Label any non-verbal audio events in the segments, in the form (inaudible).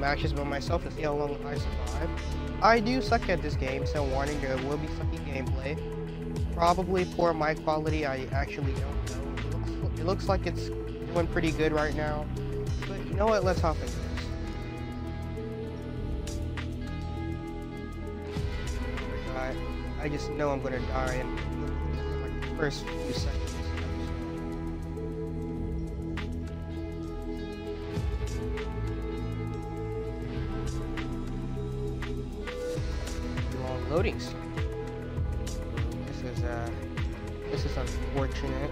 matches by myself to see how long I survive. I do suck at this game, so warning, there will be sucky gameplay. Probably poor mic quality, I actually don't know. It looks, it looks like it's doing pretty good right now. But you know what, let's hop into this. I, I just know I'm gonna die in like the first few seconds. This is uh, this is unfortunate.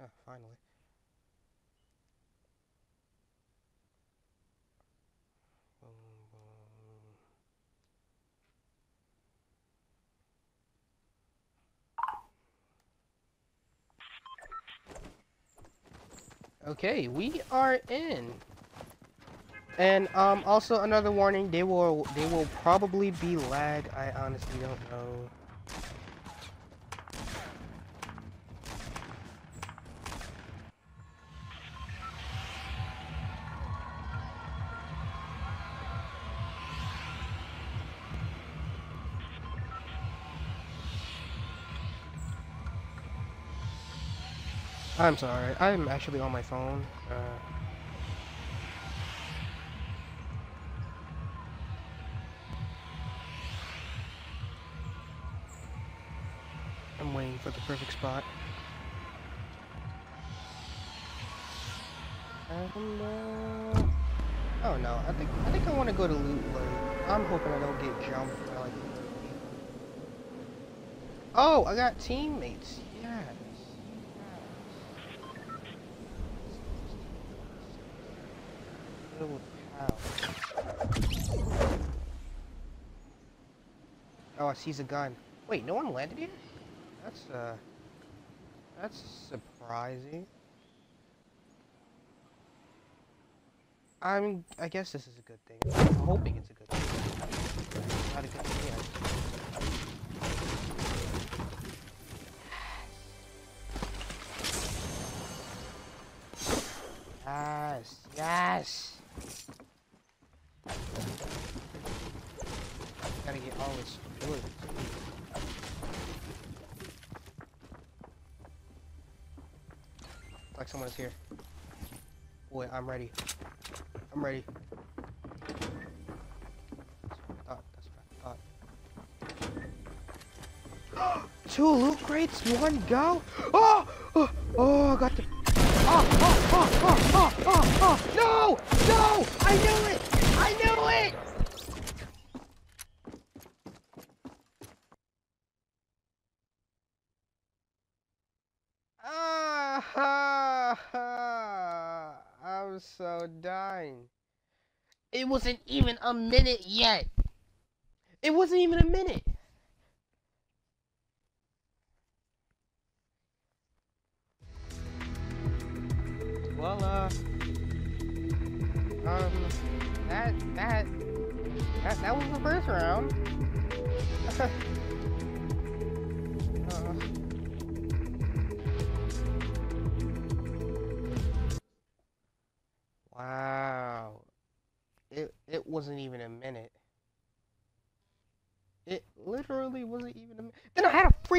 Ah, finally. Okay, we are in. And um also another warning, they will they will probably be lag. I honestly don't know. I'm sorry. I'm actually on my phone. Uh, spot. And, uh, oh no, I think I think I want to go to loot lake. I'm hoping I don't get jumped like. Oh, I got teammates. Oh, I sees a gun. Wait, no one landed here? That's, uh... That's surprising. I mean, I guess this is a good thing. I'm hoping it's a good thing. Not a good thing. Yes, yes. Gotta get all this food. Like someone's here. Boy, I'm ready. I'm ready. (gasps) Two loot crates, one go. (gasps) Oh, oh, oh! I got the. Oh, oh, oh, oh, oh, oh, oh! No, no! I knew it! I knew it! Ah, ha, ha. I'm so dying. It wasn't even a minute yet. It wasn't even a minute. Well, uh, um, that, that, that, that was the first round. (laughs)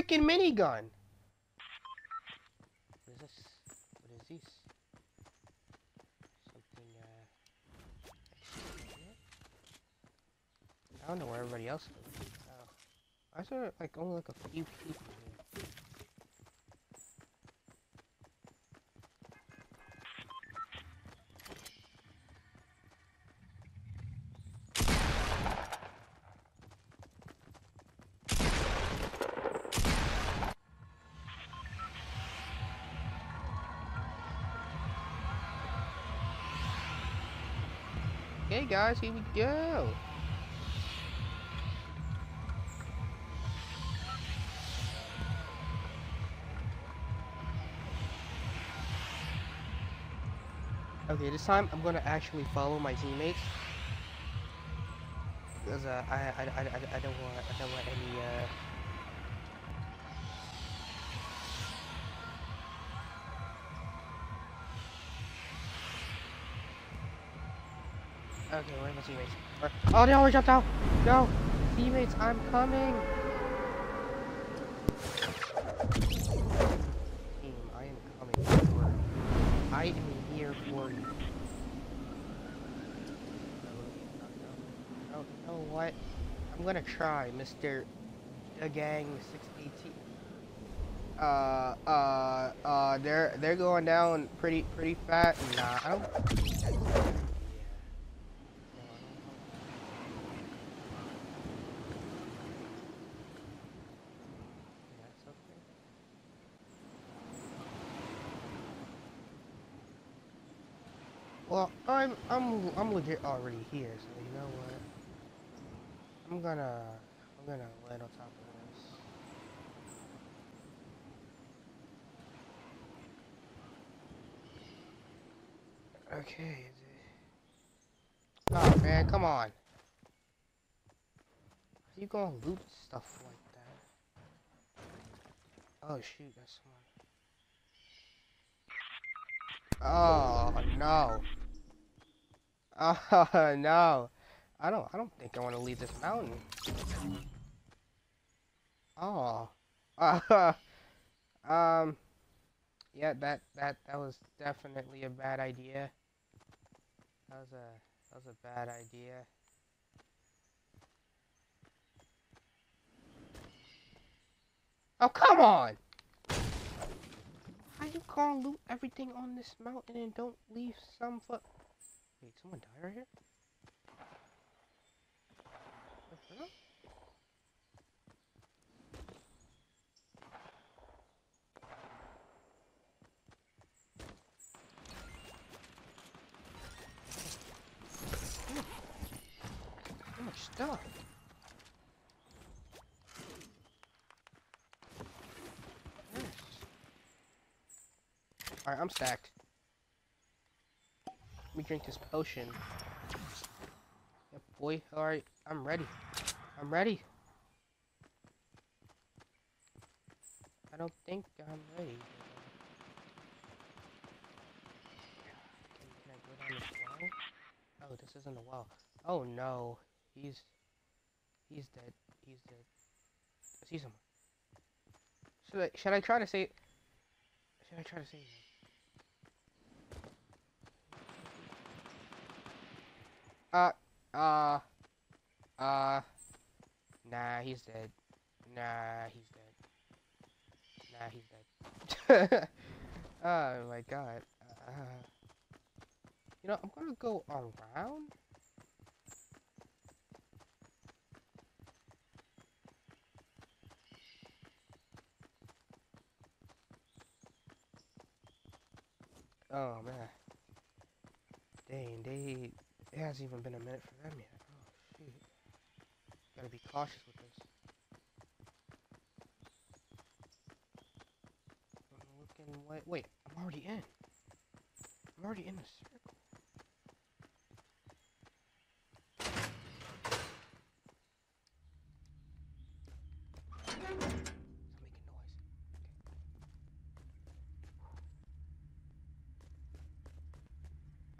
freaking minigun. What is this? What is this? Something, uh... I don't know where everybody else is. Oh. I saw, like, only, like, a few people guys, here we go. Okay, this time I'm gonna actually follow my teammates. Because uh, I, I, I, I, don't want I don't want any uh Okay, where are my teammates? Where- Oh, they already jumped out! No! Teammates, I'm coming! Team, I am coming for. I am here for you. Oh, you know what? I'm gonna try, Mr. The Gang 618. Uh, uh, uh, they're they're going down pretty pretty fast. Nah, I don't. That's okay. Well, I'm I'm I'm legit already here, so you know what? I'm gonna I'm gonna land on top of this. Okay. Oh man, come on. How you gonna loot stuff like that? Oh shoot, that's someone. Oh no. Oh (laughs) no. I don't I don't think I want to leave this mountain. Oh. Uh, (laughs) um yeah, that that that was definitely a bad idea. That was a that was a bad idea. Oh, come on! How you gonna loot everything on this mountain and don't leave some foot? Wait, someone died right here? For? So much stuff. Alright, I'm stacked. Let me drink this potion. Yep, boy. Alright, I'm ready. I'm ready. I don't think I'm ready. Can, I go down this well? Oh, this isn't a well. Oh no. He's... He's dead. He's dead. I see someone. Should I, should I try to say... Should I try to save? Uh, uh, uh, nah, he's dead. Nah, he's dead. Nah, he's dead. (laughs) oh my god. Uh, you know, I'm gonna go around. Oh man. Dang, they it hasn't even been a minute for them yet. Oh shoot. Gotta be cautious with this. I'm looking wait wait, I'm already in. I'm already in the circle. Stop making noise.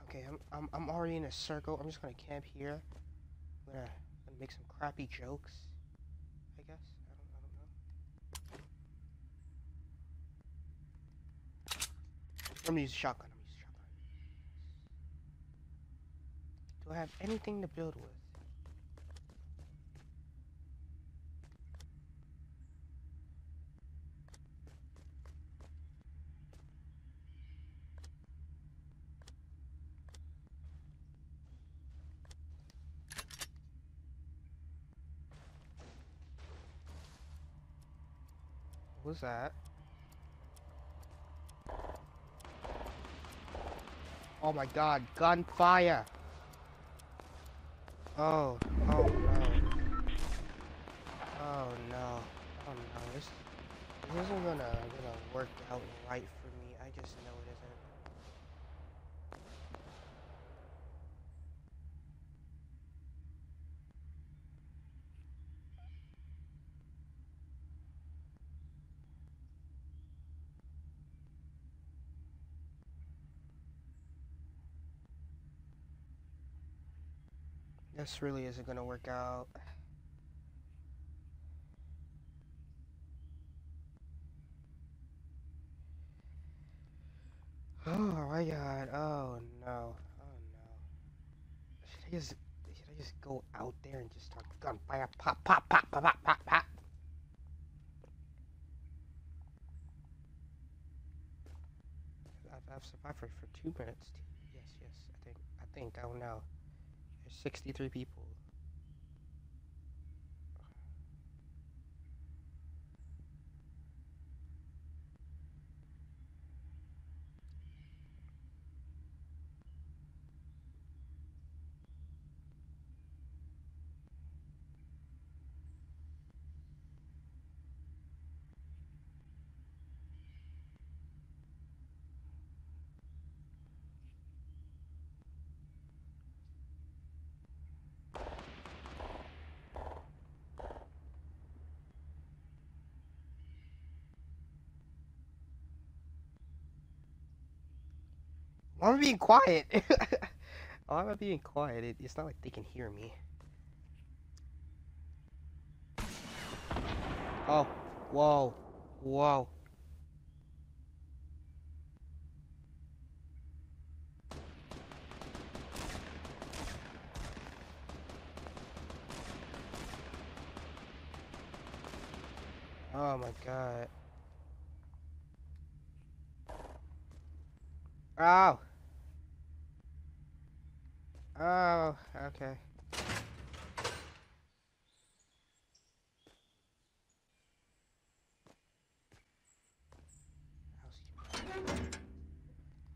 Okay, I'm, I'm I'm already in a circle. I'm just gonna camp here. I'm gonna, gonna make some crappy jokes. I guess. I don't I don't know. I'm gonna use shotgun. I'm gonna use a shotgun. Do I have anything to build with? That? Oh my god, gunfire! Oh, oh no. Oh no. Oh no, this, this isn't gonna, gonna work out right for me. I just know it isn't. This really isn't gonna work out. (sighs) Oh my god, oh no, oh no. Should I just, should I just go out there and just start gunfire? Pop, pop, pop, pop, pop, pop, pop. I've, I've survived for, for two minutes. Yes, yes, I think, I think, I don't know. There's 63 people. Why am I being quiet? (laughs) Why am I being quiet? It, it's not like they can hear me. Oh, whoa, whoa. Oh my god. Oh. Oh, okay.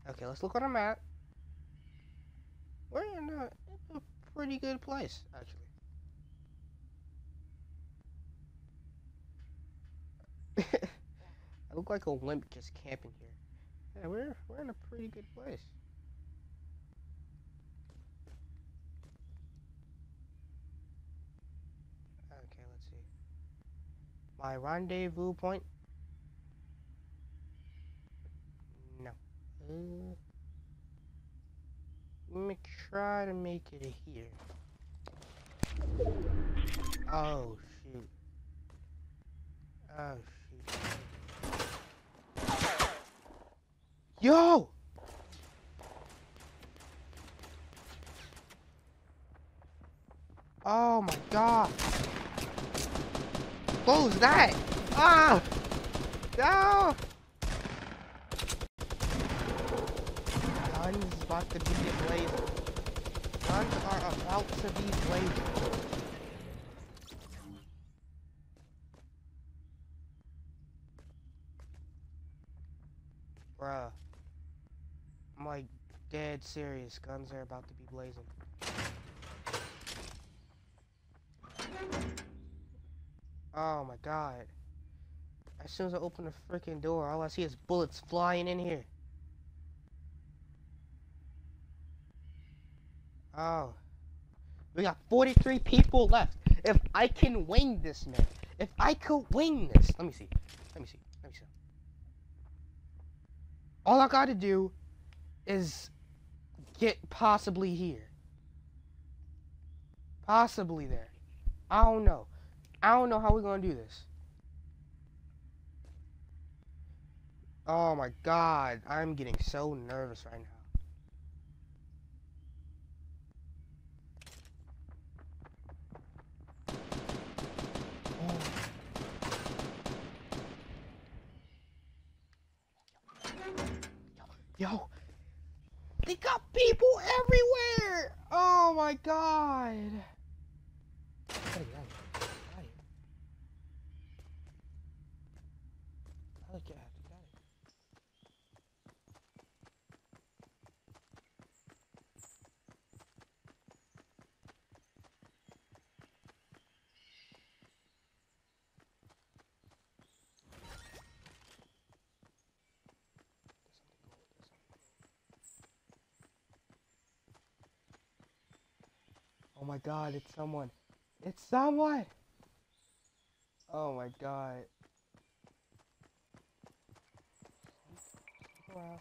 Okay, let's look on a map. We're in a, a pretty good place, actually. (laughs) I look like a wimp just camping here. Yeah, we're we're in a pretty good place. Okay, let's see. My rendezvous point. No. Uh, let me try to make it here. Oh shoot. Oh shoot. Yo! Oh my god! Was that? Ah! No! Guns about to be blazing. Guns are about to be blazing. Bruh. I'm like dead serious. Guns are about to be blazing. Oh my god. As soon as I open the freaking door, all I see is bullets flying in here. Oh. We got 43 people left. If I can wing this, man. If I could wing this. Let me see. Let me see. Let me see. All I gotta do is get possibly here. Possibly there. I don't know. I don't know how we're gonna do this. Oh my god, I'm getting so nervous right now. Yo, they got people everywhere! Oh my god! Oh my god, it's someone. It's someone! Oh my god. Oh wow.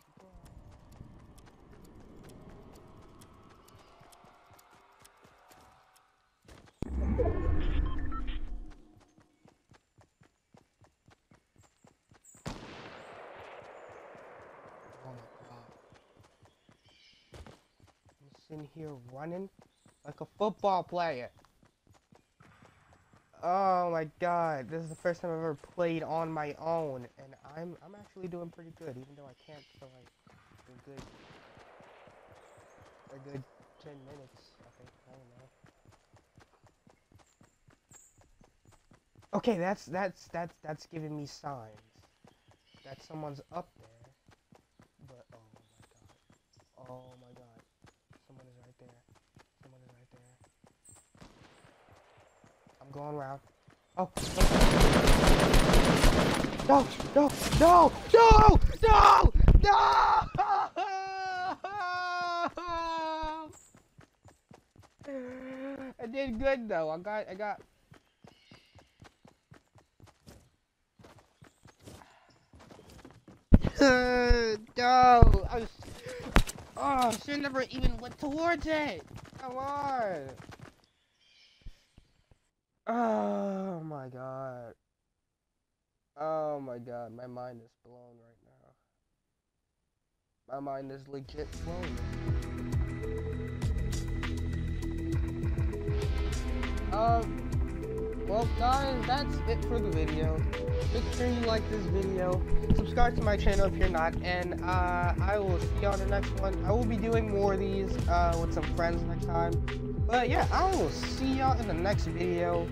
in here running like a football player. Oh my god, this is the first time I've ever played on my own, and I'm I'm actually doing pretty good, even though I can't for like a good a good ten minutes. I think I don't know. Okay, that's that's that's that's giving me signs that someone's up there. But oh my god, oh my god, someone is right there. Someone is right there. I'm going around. Oh. No, no, no, no, no, no! I did good though. I got, I got. (laughs) no, I was. Oh, should never even went towards it. Come on. Oh my god. Oh my god, my mind is blown right now. My mind is legit blown. Um, well guys, that's it for the video. Make sure you like this video, subscribe to my channel if you're not, and uh, I will see you on the next one. I will be doing more of these uh, with some friends next time. But yeah, I will see y'all in the next video.